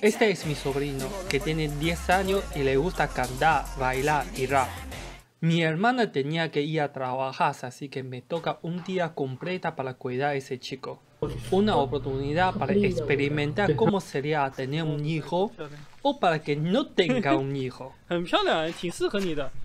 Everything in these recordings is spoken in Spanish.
Este es mi sobrino, que tiene 10 años y le gusta cantar, bailar y rap. Mi hermana tenía que ir a trabajar, así que me toca un día completa para cuidar a ese chico. Una oportunidad para experimentar cómo sería tener un hijo o para que no tenga un hijo.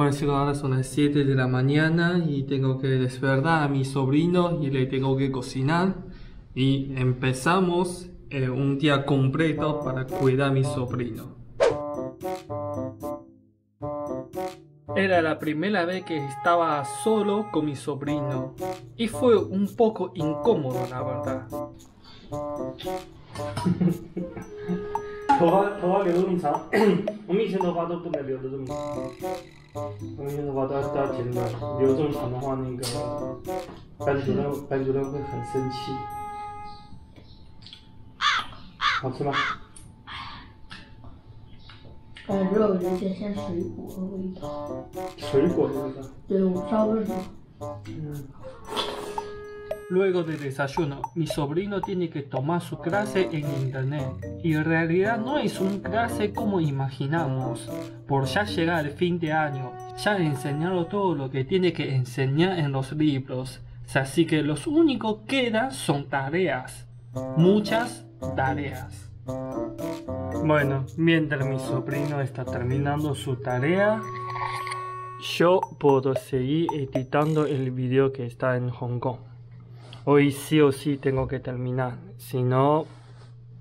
Ahora sí, ahora son las 7 de la mañana y tengo que despertar a mi sobrino y le tengo que cocinar. Y empezamos eh, un día completo para cuidar a mi sobrino. Era la primera vez que estaba solo con mi sobrino y fue un poco incómodo, la verdad. 东西的话都要都要停留留这么长的话那个班主任班主任会很生气。好吃吗感觉有点像水果的味道。水果的味道。对我不知道为什么。嗯。Luego del desayuno, mi sobrino tiene que tomar su clase en internet. Y en realidad no es un clase como imaginamos. Por ya llegar el fin de año, ya he enseñado todo lo que tiene que enseñar en los libros. Así que los únicos que quedan son tareas. Muchas tareas. Bueno, mientras mi sobrino está terminando su tarea, yo puedo seguir editando el video que está en Hong Kong. Hoy sí o sí tengo que terminar, si no,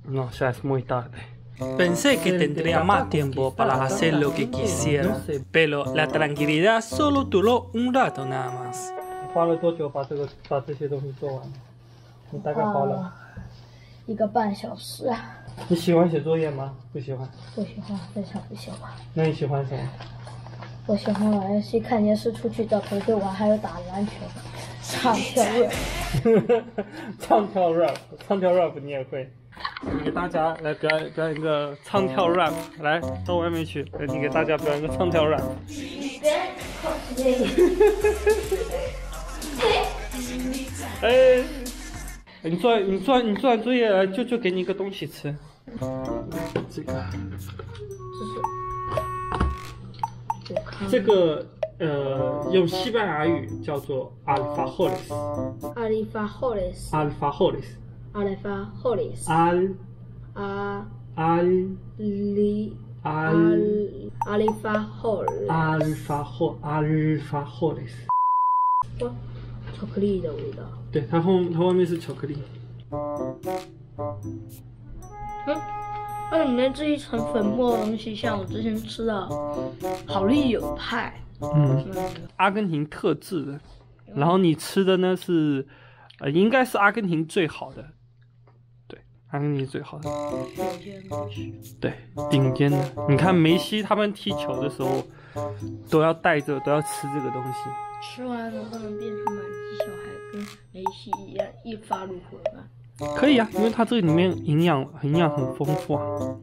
no, ya es muy tarde. Pensé que tendría más tiempo para hacer lo que quisiera, pero la tranquilidad solo duró un rato nada más. 唱跳 rap，唱跳 rap 你也会，你给大家来表演表演一个唱跳 rap，来到外面去，你给大家表演个唱跳 rap。哎，你做你做你做完作业来，就就给你一个东西吃。这个，这是这个。呃，用西班牙语叫做 alfajores。，alfajores。阿里法霍雷斯，al 阿 al 里阿 al alfajores。哇，巧克力的味道。对，它后它外面是巧克力。嗯，那里面这一层粉末的东西，像我之前吃的好丽友派，嗯，阿根廷特制的。然后你吃的呢是，呃，应该是阿根廷最好的。对，阿根廷最好的。对，顶尖的。你看梅西他们踢球的时候，都要带着，都要吃这个东西。吃完能不能变成满级小孩，跟梅西一样一发入魂啊？可以啊，因为它这个里面营养营养很丰富啊。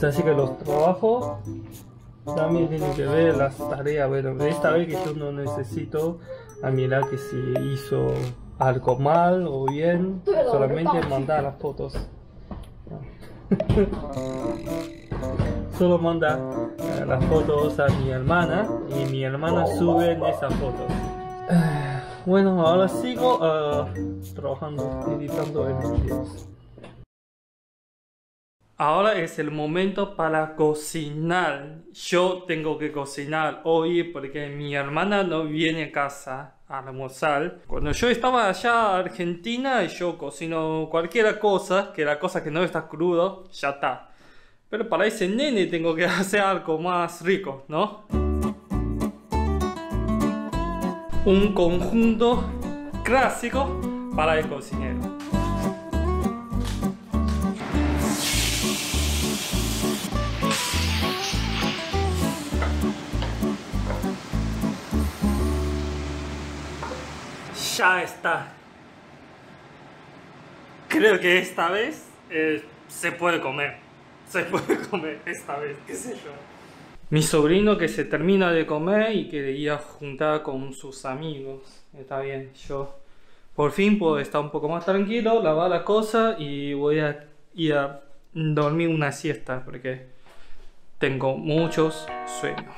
Así que los trabajos también tienen que ver las tareas. Bueno, esta vez que yo no necesito a mirar que si hizo algo mal o bien, Pero, solamente no. mandar las fotos. Solo manda eh, las fotos a mi hermana y mi hermana sube esas fotos. Bueno, ahora sigo eh, trabajando, editando el video. Ahora es el momento para cocinar. Yo tengo que cocinar hoy porque mi hermana no viene a casa a almorzar. Cuando yo estaba allá en Argentina, yo cocino cualquier cosa, que la cosa que no está crudo, ya está. Pero para ese nene tengo que hacer algo más rico, ¿no? Un conjunto clásico para el cocinero. Ya está. Creo que esta vez eh, se puede comer. Se puede comer esta vez, qué sé yo. Mi sobrino que se termina de comer y quería juntar con sus amigos. Está bien, yo por fin puedo estar un poco más tranquilo, lavar las cosas y voy a ir a dormir una siesta porque tengo muchos sueños.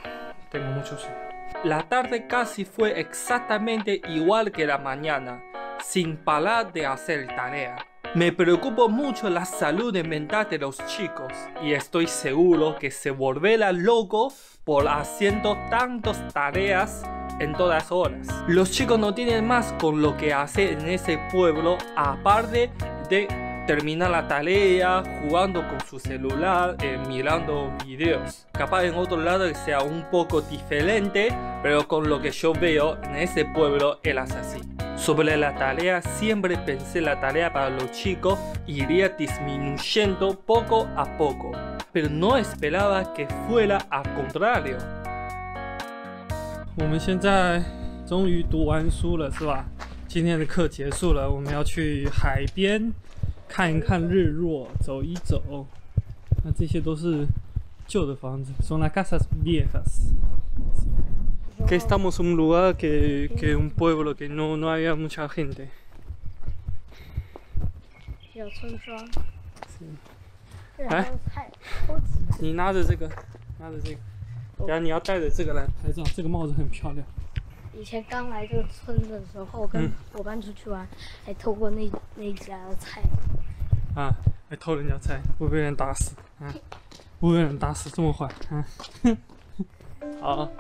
Tengo muchos sueños. La tarde casi fue exactamente igual que la mañana, sin parar de hacer tarea. Me preocupo mucho la salud mental de los chicos y estoy seguro que se volverá loco por haciendo tantas tareas en todas horas. Los chicos no tienen más con lo que hacer en ese pueblo aparte de terminar la tarea jugando con su celular, eh, mirando videos. Capaz en otro lado sea un poco diferente, pero con lo que yo veo en ese pueblo él hace así. Sobre la tarea, siempre pensé la tarea para los chicos iría disminuyendo poco a poco, pero no esperaba que fuera al contrario. 我们现在终于读完书了，是吧？今天的课结束了，我们要去海边看一看日落，走一走。那这些都是旧的房子，son las casas viejas。 Que estamos en un lugar que, que un pueblo que no, no había mucha gente. Sí. ¿Eh? 你拿着这个，拿着这个，然后你要戴着这个来拍照，这个帽子很漂亮。以前刚来这个村的时候，跟伙伴出去玩，还偷过那那家的菜。啊，还偷人家菜，不被人打死啊？不被人打死这么坏啊？好。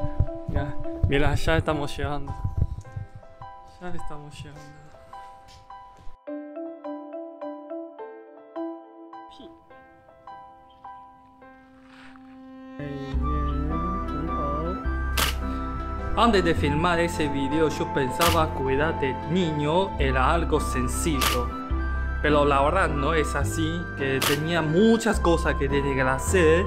Mira, ya estamos llegando. Ya estamos llegando. Antes de filmar ese video yo pensaba cuidar del niño era algo sencillo. Pero la verdad no es así, que tenía muchas cosas que tenía que hacer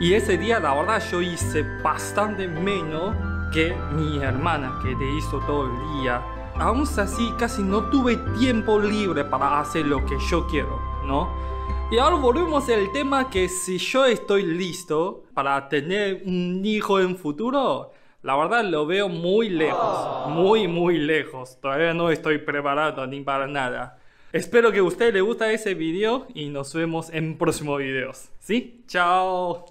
y ese día, la verdad, yo hice bastante menos que mi hermana, que te hizo todo el día. Aún así, casi no tuve tiempo libre para hacer lo que yo quiero, ¿no? Y ahora volvemos al tema que si yo estoy listo para tener un hijo en futuro, la verdad lo veo muy lejos, muy muy lejos. Todavía no estoy preparado ni para nada. Espero que a usted le guste ese video y nos vemos en próximos videos. ¿Sí? Chao.